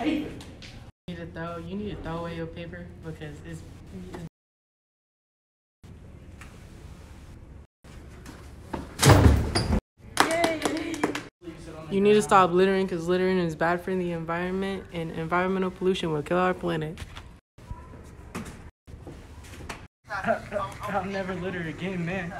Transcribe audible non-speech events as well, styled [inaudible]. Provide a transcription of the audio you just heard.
paper. You need to throw. You need to throw away your paper because it's. it's You need to stop littering because littering is bad for the environment and environmental pollution will kill our planet. [laughs] I'll never litter again, man.